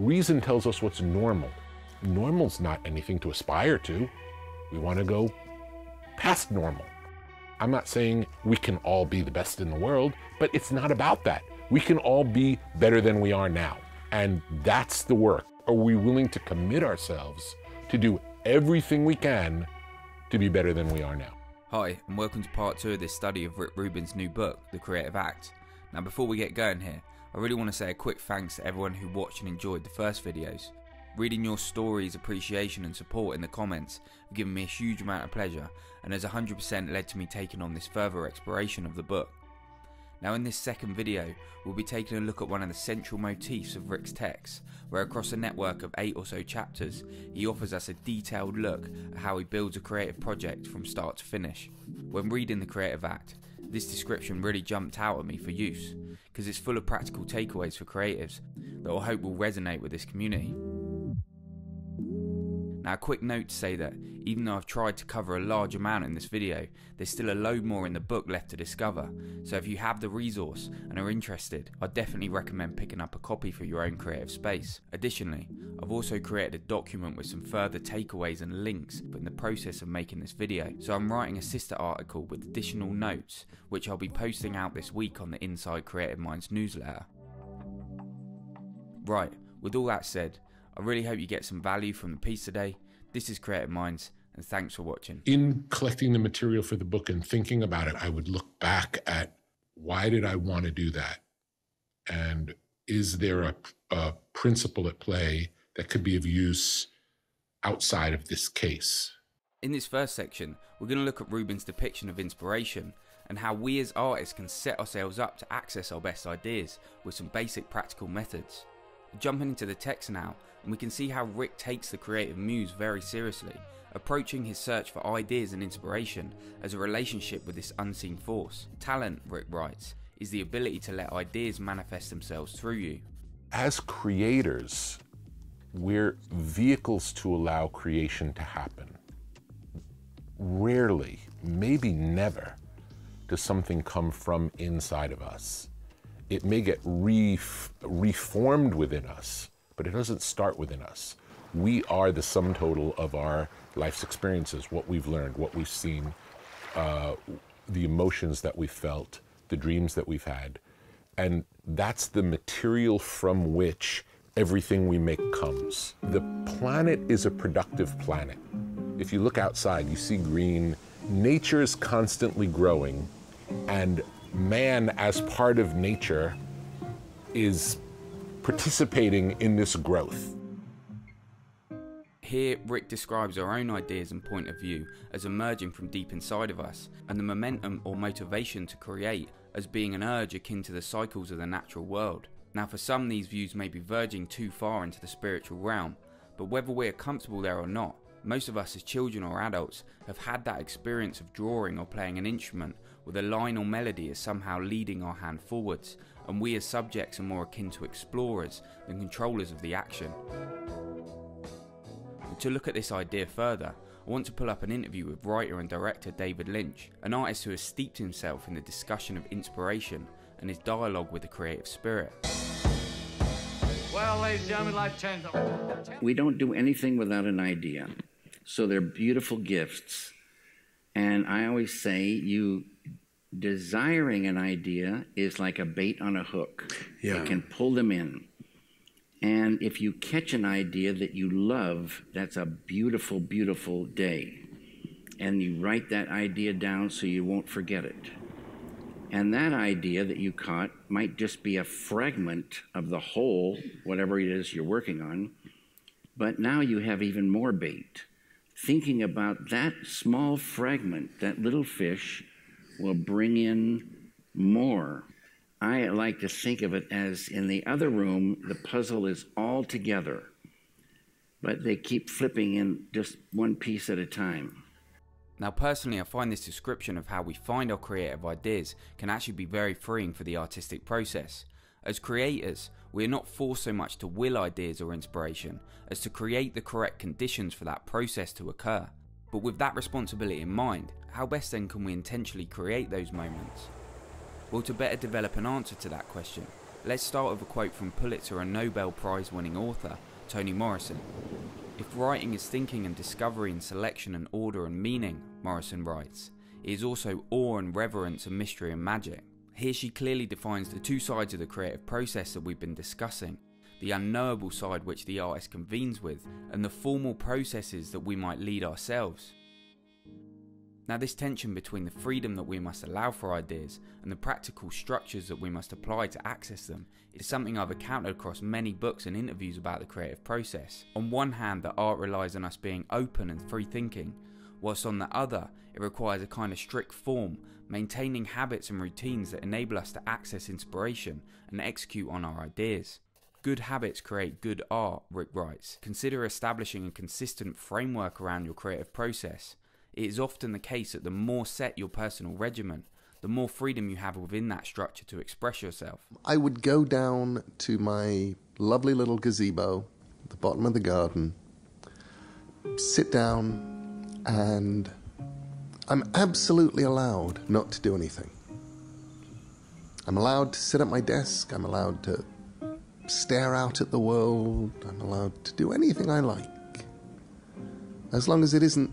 Reason tells us what's normal. Normal's not anything to aspire to. We want to go past normal. I'm not saying we can all be the best in the world, but it's not about that. We can all be better than we are now. And that's the work. Are we willing to commit ourselves to do everything we can to be better than we are now? Hi, and welcome to part two of this study of Rick Rubin's new book, The Creative Act. Now, before we get going here, I really want to say a quick thanks to everyone who watched and enjoyed the first videos. Reading your stories, appreciation, and support in the comments have given me a huge amount of pleasure and has 100% led to me taking on this further exploration of the book. Now, in this second video, we'll be taking a look at one of the central motifs of Rick's text, where across a network of eight or so chapters, he offers us a detailed look at how he builds a creative project from start to finish. When reading the Creative Act, this description really jumped out at me for use, because it's full of practical takeaways for creatives that I hope will resonate with this community. Now a quick note to say that even though I've tried to cover a large amount in this video, there's still a load more in the book left to discover, so if you have the resource and are interested, I definitely recommend picking up a copy for your own creative space. Additionally, I've also created a document with some further takeaways and links but in the process of making this video, so I'm writing a sister article with additional notes which I'll be posting out this week on the Inside Creative Minds newsletter. Right, with all that said, I really hope you get some value from the piece today. This is Creative Minds, and thanks for watching. In collecting the material for the book and thinking about it, I would look back at why did I want to do that? And is there a, a principle at play that could be of use outside of this case? In this first section, we're going to look at Rubin's depiction of inspiration and how we as artists can set ourselves up to access our best ideas with some basic practical methods. Jumping into the text now, and we can see how Rick takes the creative muse very seriously, approaching his search for ideas and inspiration as a relationship with this unseen force. Talent, Rick writes, is the ability to let ideas manifest themselves through you. As creators, we're vehicles to allow creation to happen. Rarely, maybe never, does something come from inside of us. It may get re reformed within us, but it doesn't start within us. We are the sum total of our life's experiences, what we've learned, what we've seen, uh, the emotions that we've felt, the dreams that we've had. And that's the material from which everything we make comes. The planet is a productive planet. If you look outside, you see green. Nature is constantly growing, and man, as part of nature, is participating in this growth. Here, Rick describes our own ideas and point of view as emerging from deep inside of us, and the momentum or motivation to create as being an urge akin to the cycles of the natural world. Now, for some, these views may be verging too far into the spiritual realm, but whether we're comfortable there or not, most of us as children or adults have had that experience of drawing or playing an instrument with a line or melody as somehow leading our hand forwards, and we as subjects are more akin to explorers than controllers of the action. And to look at this idea further, I want to pull up an interview with writer and director David Lynch, an artist who has steeped himself in the discussion of inspiration and his dialogue with the creative spirit. Well, ladies and gentlemen, life change. We don't do anything without an idea. So they're beautiful gifts. And I always say you desiring an idea is like a bait on a hook. Yeah. It can pull them in. And if you catch an idea that you love, that's a beautiful, beautiful day. And you write that idea down so you won't forget it. And that idea that you caught might just be a fragment of the whole, whatever it is you're working on. But now you have even more bait. Thinking about that small fragment, that little fish, will bring in more. I like to think of it as in the other room, the puzzle is all together, but they keep flipping in just one piece at a time. Now, personally, I find this description of how we find our creative ideas can actually be very freeing for the artistic process. As creators, we are not forced so much to will ideas or inspiration as to create the correct conditions for that process to occur. But with that responsibility in mind, how best then can we intentionally create those moments? Well, to better develop an answer to that question, Let's start with a quote from Pulitzer and Nobel Prize winning author Toni Morrison. If writing is thinking and discovery and selection and order and meaning, Morrison writes, it is also awe and reverence and mystery and magic. Here she clearly defines the two sides of the creative process that we've been discussing the unknowable side which the artist convenes with, and the formal processes that we might lead ourselves. Now, this tension between the freedom that we must allow for ideas and the practical structures that we must apply to access them is something I've encountered across many books and interviews about the creative process. On one hand, the art relies on us being open and free thinking, whilst on the other, it requires a kind of strict form, maintaining habits and routines that enable us to access inspiration and execute on our ideas. Good habits create good art, Rick writes. Consider establishing a consistent framework around your creative process it is often the case that the more set your personal regimen, the more freedom you have within that structure to express yourself. I would go down to my lovely little gazebo at the bottom of the garden, sit down, and I'm absolutely allowed not to do anything. I'm allowed to sit at my desk, I'm allowed to stare out at the world, I'm allowed to do anything I like. As long as it isn't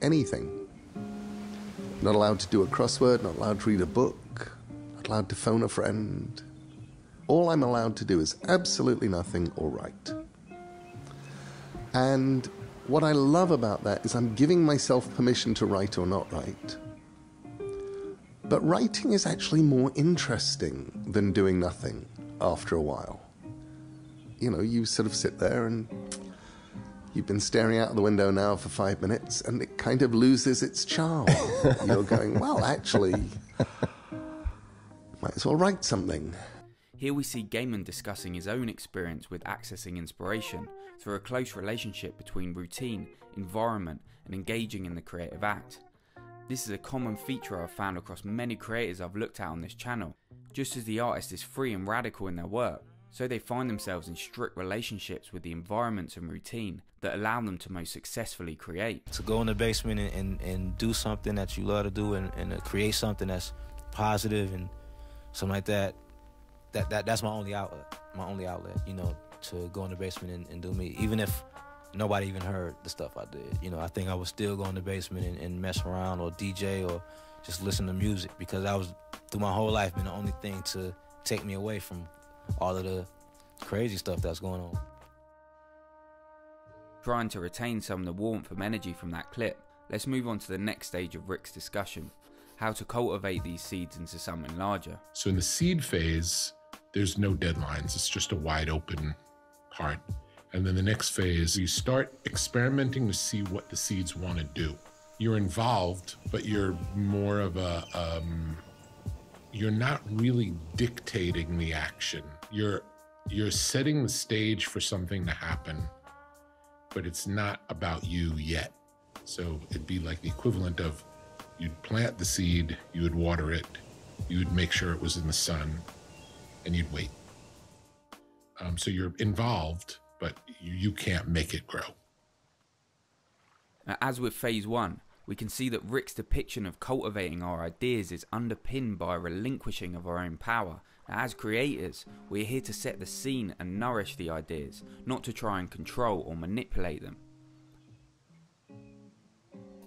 anything. Not allowed to do a crossword, not allowed to read a book, not allowed to phone a friend. All I'm allowed to do is absolutely nothing or write. And what I love about that is I'm giving myself permission to write or not write. But writing is actually more interesting than doing nothing after a while. You know, you sort of sit there and You've been staring out the window now for five minutes and it kind of loses its charm. You're going, well, actually, might as well write something. Here we see Gaiman discussing his own experience with accessing inspiration through a close relationship between routine, environment, and engaging in the creative act. This is a common feature I've found across many creators I've looked at on this channel. Just as the artist is free and radical in their work, so they find themselves in strict relationships with the environments and routine that allow them to most successfully create. To go in the basement and, and, and do something that you love to do and, and create something that's positive and something like that, that, that that's my only outlet. My only outlet, you know, to go in the basement and, and do me. Even if nobody even heard the stuff I did. You know, I think I would still go in the basement and, and mess around or DJ or just listen to music because I was through my whole life been the only thing to take me away from all of the crazy stuff that's going on. Trying to retain some of the warmth and energy from that clip, let's move on to the next stage of Rick's discussion how to cultivate these seeds into something larger. So, in the seed phase, there's no deadlines, it's just a wide open part. And then the next phase, you start experimenting to see what the seeds want to do. You're involved, but you're more of a, um, you're not really dictating the action. You're you're setting the stage for something to happen, but it's not about you yet. So it'd be like the equivalent of you'd plant the seed, you would water it, you would make sure it was in the sun, and you'd wait. Um, so you're involved, but you, you can't make it grow. As with phase one, we can see that Rick's depiction of cultivating our ideas is underpinned by a relinquishing of our own power. As creators, we're here to set the scene and nourish the ideas, not to try and control or manipulate them.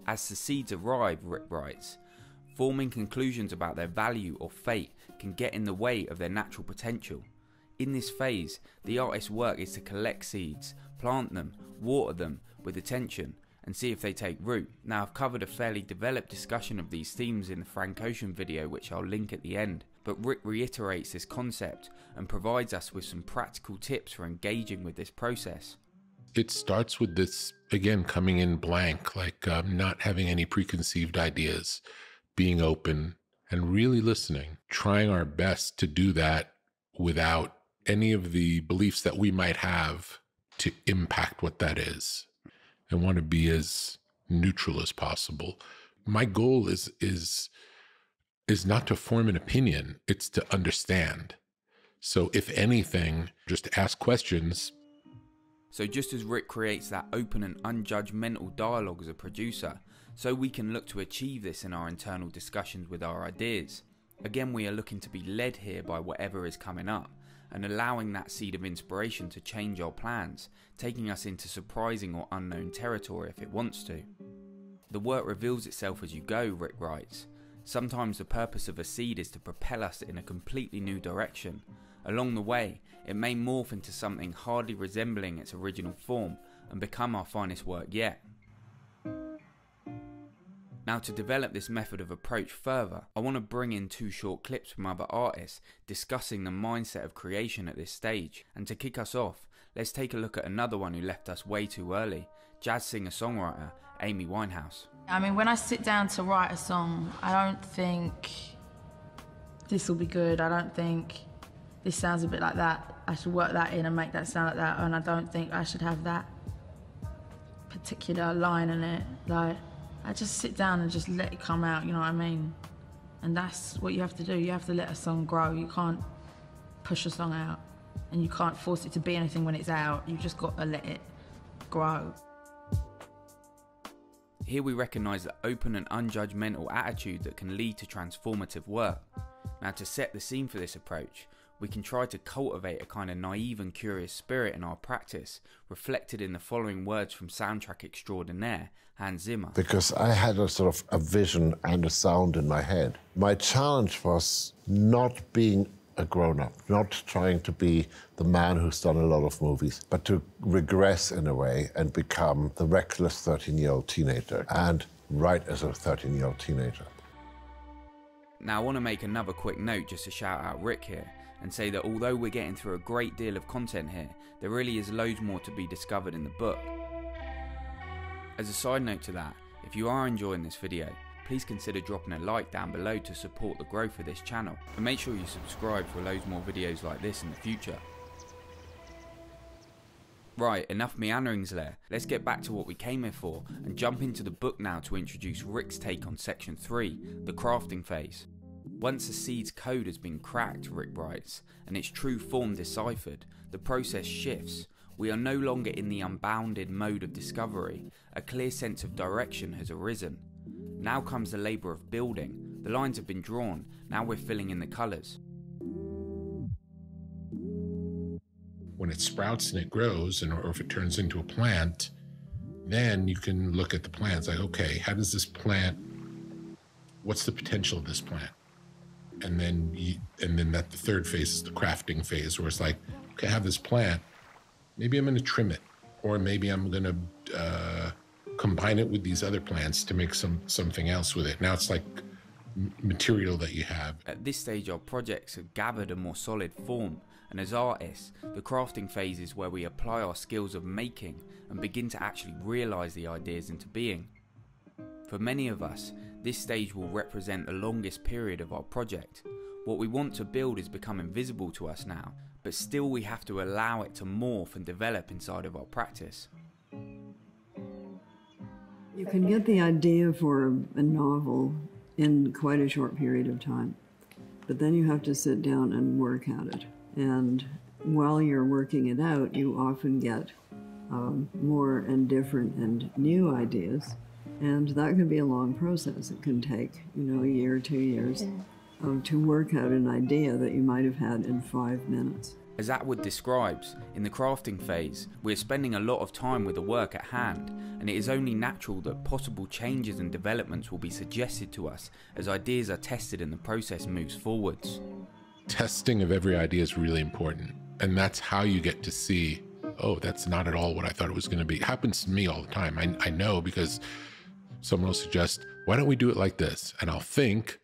As the seeds arrive, Rick writes, forming conclusions about their value or fate can get in the way of their natural potential. In this phase, the artist's work is to collect seeds, plant them, water them with attention, and see if they take root. Now I've covered a fairly developed discussion of these themes in the Frank Ocean video which I'll link at the end, but Rick reiterates this concept and provides us with some practical tips for engaging with this process. It starts with this, again, coming in blank, like um, not having any preconceived ideas, being open and really listening, trying our best to do that without any of the beliefs that we might have to impact what that is. I want to be as neutral as possible. My goal is is is not to form an opinion, it's to understand. So if anything, just ask questions. So just as Rick creates that open and unjudgmental dialogue as a producer, so we can look to achieve this in our internal discussions with our ideas. Again, we are looking to be led here by whatever is coming up, and allowing that seed of inspiration to change our plans, taking us into surprising or unknown territory if it wants to. The work reveals itself as you go, Rick writes. Sometimes the purpose of a seed is to propel us in a completely new direction. Along the way, it may morph into something hardly resembling its original form and become our finest work yet. Now, to develop this method of approach further, I want to bring in two short clips from other artists discussing the mindset of creation at this stage. And to kick us off, let's take a look at another one who left us way too early jazz singer songwriter Amy Winehouse. I mean, when I sit down to write a song, I don't think this will be good. I don't think this sounds a bit like that. I should work that in and make that sound like that. And I don't think I should have that particular line in it. Like, I just sit down and just let it come out, you know what I mean? And that's what you have to do. You have to let a song grow. You can't push a song out and you can't force it to be anything when it's out. You've just got to let it grow. Here we recognise the open and unjudgmental attitude that can lead to transformative work. Now, to set the scene for this approach, we can try to cultivate a kind of naive and curious spirit in our practice, reflected in the following words from soundtrack extraordinaire Hans Zimmer. Because I had a sort of a vision and a sound in my head. My challenge was not being a grown up, not trying to be the man who's done a lot of movies, but to regress in a way and become the reckless 13 year old teenager and write as a 13 year old teenager. Now, I want to make another quick note just to shout out Rick here and say that although we're getting through a great deal of content here, there really is loads more to be discovered in the book. As a side note to that, if you are enjoying this video, please consider dropping a like down below to support the growth of this channel and make sure you subscribe for loads more videos like this in the future. Right, enough meanderings there. Let's get back to what we came here for and jump into the book now to introduce Rick's take on section 3, the crafting phase. Once a seed's code has been cracked, Rick writes, and its true form deciphered, the process shifts. We are no longer in the unbounded mode of discovery. A clear sense of direction has arisen. Now comes the labour of building. The lines have been drawn, now we're filling in the colours. When it sprouts and it grows, and or if it turns into a plant, then you can look at the plants like, okay, how does this plant? What's the potential of this plant? And then you, and then that the third phase is the crafting phase where it's like okay i have this plant. Maybe i'm going to trim it or maybe i'm going to uh, combine it with these other plants to make some something else with it. Now it's like material that you have. At this stage our projects have gathered a more solid form. And as artists the crafting phase is where we apply our skills of making and begin to actually realize the ideas into being for many of us this stage will represent the longest period of our project. What we want to build is becoming visible to us now, but still we have to allow it to morph and develop inside of our practice. You can get the idea for a novel in quite a short period of time, but then you have to sit down and work at it. And while you're working it out, you often get um, more and different and new ideas and that can be a long process. It can take, you know, a year, two years um, to work out an idea that you might have had in five minutes. As Atwood describes, in the crafting phase, we are spending a lot of time with the work at hand, and it is only natural that possible changes and developments will be suggested to us as ideas are tested and the process moves forwards. Testing of every idea is really important, and that's how you get to see, oh, that's not at all what I thought it was going to be. It happens to me all the time. I, I know because someone will suggest, why don't we do it like this? And I'll think,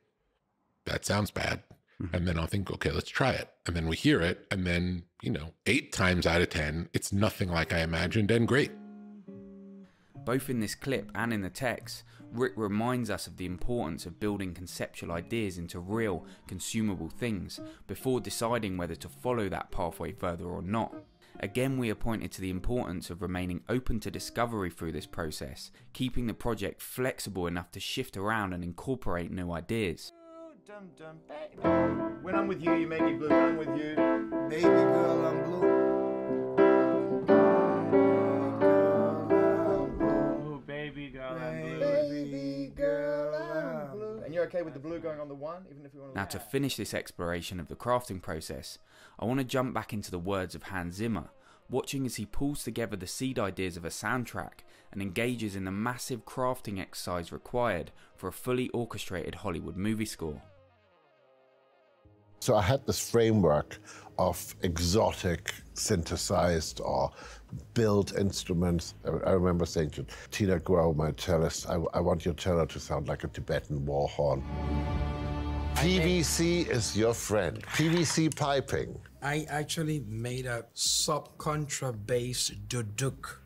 that sounds bad. Mm-hmm. And then I'll think, okay, let's try it. And then we hear it. And then, you know, eight times out of 10, it's nothing like I imagined and great. Both in this clip and in the text, Rick reminds us of the importance of building conceptual ideas into real, consumable things before deciding whether to follow that pathway further or not. Again, we are pointed to the importance of remaining open to discovery through this process, keeping the project flexible enough to shift around and incorporate new ideas. When I'm with you, you make me blue. When I'm with you, baby girl, I'm blue. Okay with the blue going on the one, even if you want to. Now, to finish this exploration of the crafting process, I want to jump back into the words of Hans Zimmer, watching as he pulls together the seed ideas of a soundtrack and engages in the massive crafting exercise required for a fully orchestrated Hollywood movie score. So I had this framework of exotic, synthesized, or built instruments. I, remember saying to Tina Guo, my cellist, I, I want your cello to sound like a Tibetan war horn. PVC is your friend. PVC piping. I actually made a sub-contra bass duduk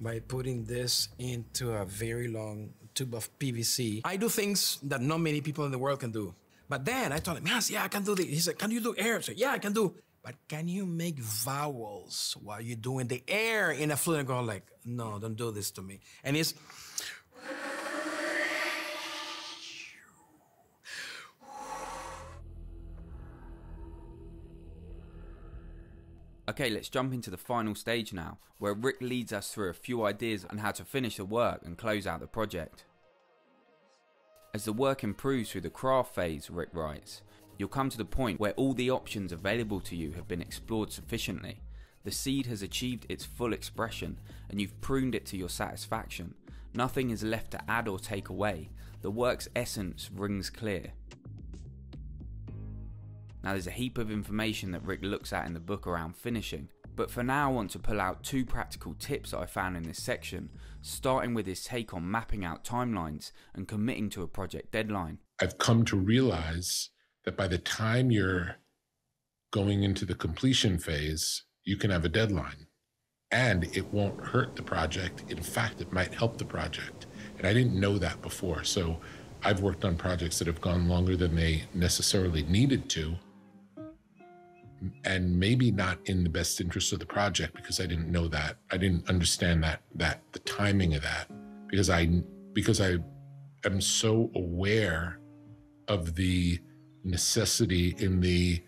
by putting this into a very long tube of PVC. I do things that not many people in the world can do. But then I told him, yes, yeah, I can do this. He said, can you do air? I said, yeah, I can do. But can you make vowels while you're doing the air in a flute? And go like, no, don't do this to me. And he's, Okay, let's jump into the final stage now, where Rick leads us through a few ideas on how to finish the work and close out the project. As the work improves through the craft phase, Rick writes, you'll come to the point where all the options available to you have been explored sufficiently. The seed has achieved its full expression and you've pruned it to your satisfaction. Nothing is left to add or take away. The work's essence rings clear. Now, there's a heap of information that Rick looks at in the book around finishing, but for now, I want to pull out two practical tips that I found in this section, starting with his take on mapping out timelines and committing to a project deadline. I've come to realize that by the time you're going into the completion phase, you can have a deadline and it won't hurt the project. In fact, it might help the project. And I didn't know that before. So I've worked on projects that have gone longer than they necessarily needed to and maybe not in the best interest of the project because I didn't know that. I didn't understand that that the timing of that because I because I am so aware of the necessity in the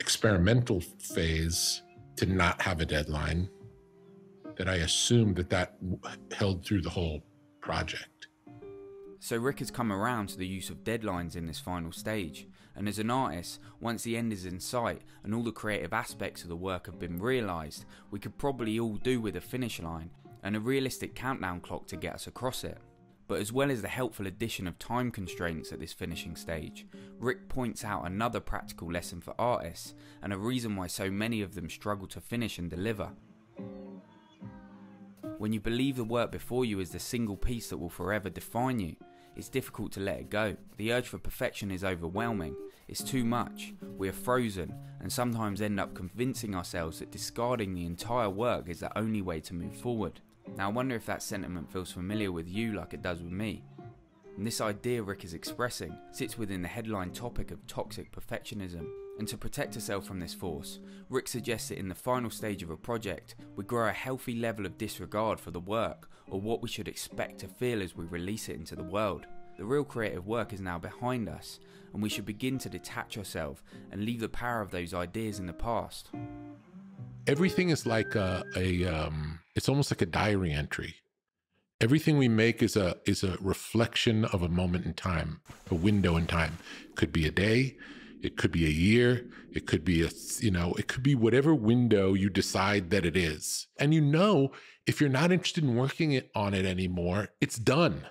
experimental phase to not have a deadline that I assumed that that held through the whole project. So Rick has come around to the use of deadlines in this final stage, and as an artist, once the end is in sight and all the creative aspects of the work have been realised, we could probably all do with a finish line and a realistic countdown clock to get us across it. But as well as the helpful addition of time constraints at this finishing stage, Rick points out another practical lesson for artists and a reason why so many of them struggle to finish and deliver. When you believe the work before you is the single piece that will forever define you, it's difficult to let it go. The urge for perfection is overwhelming. It's too much. We are frozen and sometimes end up convincing ourselves that discarding the entire work is the only way to move forward. Now, I wonder if that sentiment feels familiar with you like it does with me. And this idea Rick is expressing sits within the headline topic of toxic perfectionism. And to protect herself from this force, Rick suggests that in the final stage of a project, we grow a healthy level of disregard for the work or what we should expect to feel as we release it into the world. The real creative work is now behind us, and we should begin to detach ourselves and leave the power of those ideas in the past. Everything is like a, a um, it's almost like a diary entry. Everything we make is a is a reflection of a moment in time, a window in time. Could be a day, it could be a year. It could be a, you know, it could be whatever window you decide that it is. And you know, if you're not interested in working on it anymore, it's done.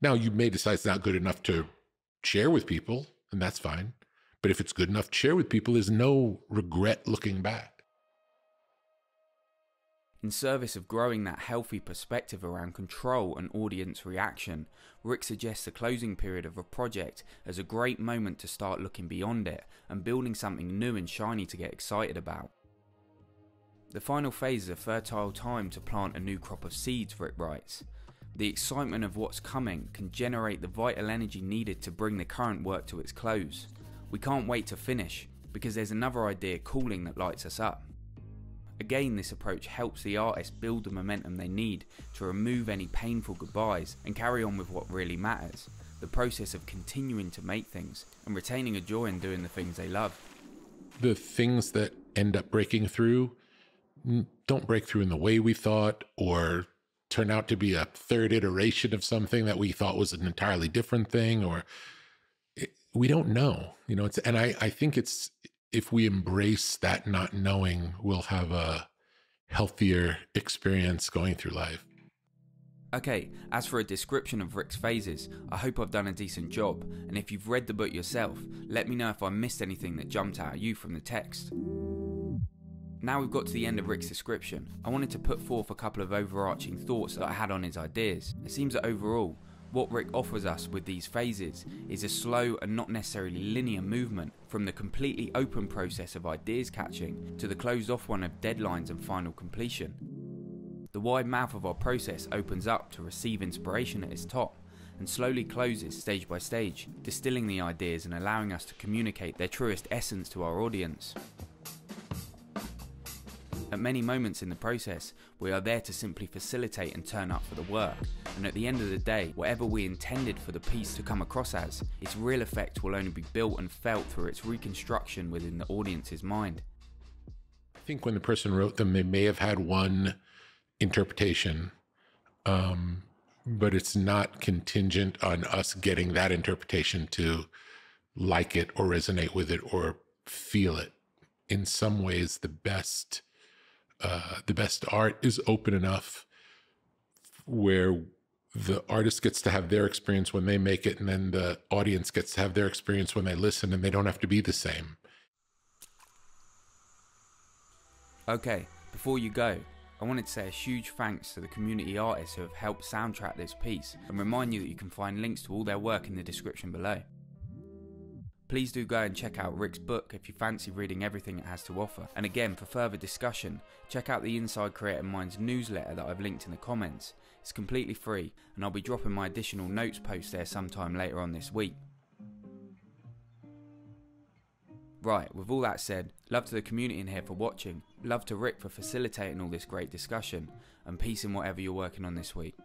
Now, you may decide it's not good enough to share with people, and that's fine. But if it's good enough to share with people, there's no regret looking back. In service of growing that healthy perspective around control and audience reaction, Rick suggests the closing period of a project as a great moment to start looking beyond it and building something new and shiny to get excited about. The final phase is a fertile time to plant a new crop of seeds, Rick writes. The excitement of what's coming can generate the vital energy needed to bring the current work to its close. We can't wait to finish because there's another idea cooling that lights us up. Again, this approach helps the artist build the momentum they need to remove any painful goodbyes and carry on with what really matters the process of continuing to make things and retaining a joy in doing the things they love. The things that end up breaking through don't break through in the way we thought or turn out to be a third iteration of something that we thought was an entirely different thing or eh, we don't know, you know, it's, and I, I think it's, if we embrace that not knowing, we'll have a healthier experience going through life. Okay, as for a description of Rick's phases, I hope I've done a decent job, and if you've read the book yourself, let me know if I missed anything that jumped out at you from the text. Now we've got to the end of Rick's description, I wanted to put forth a couple of overarching thoughts that I had on his ideas. It seems that overall, what Rick offers us with these phases is a slow and not necessarily linear movement from the completely open process of ideas catching to the closed off one of deadlines and final completion. The wide mouth of our process opens up to receive inspiration at its top and slowly closes stage by stage, distilling the ideas and allowing us to communicate their truest essence to our audience. At many moments in the process, we are there to simply facilitate and turn up for the work, and at the end of the day, whatever we intended for the piece to come across as, its real effect will only be built and felt through its reconstruction within the audience's mind. I think when the person wrote them, they may have had one interpretation, um, but it's not contingent on us getting that interpretation to like it or resonate with it or feel it. In some ways, the best uh, the best art is open enough where the artist gets to have their experience when they make it, and then the audience gets to have their experience when they listen, and they don't have to be the same. Okay, before you go, I wanted to say a huge thanks to the community artists who have helped soundtrack this piece and remind you that you can find links to all their work in the description below. Please do go and check out Rick's book if you fancy reading everything it has to offer. And again, for further discussion, check out the Inside Creative Minds newsletter that I've linked in the comments. It's completely free, and I'll be dropping my additional notes post there sometime later on this week. Right, with all that said, love to the community in here for watching, love to Rick for facilitating all this great discussion, and peace in whatever you're working on this week.